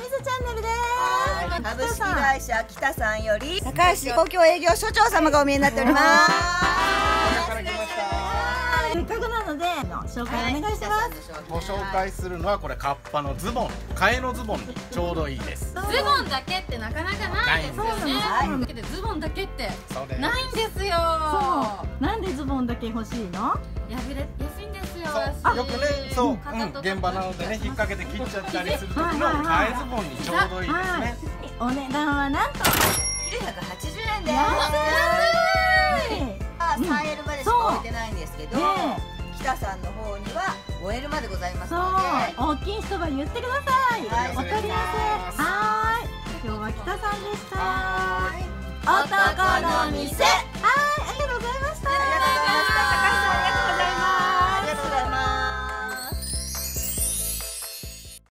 お店チャンネルです株式会社北さんより高橋東京営業所長様がお見えになっております。せっかくなので紹介お願いしますご紹介するのはこれカッパのズボン替えのズボンにちょう。どいいですズボンだけってなかなかないですよね。はいだけどズボンだけってないんですよ。なんでズボンだけ欲しいの？破れ安いんですよよくねそう、うん、現場なのでね引っ掛けて切っちゃったりする時の替えズボンにちょうどいいですね。お値段はなんと。980円です。安い。あ 3L までしか置いてないんですけど、ね北さんの方には 5L までございますそう。ので大きい人は言ってください。はい。わかりやすい。はーい今日は北さんでした。はい。男の店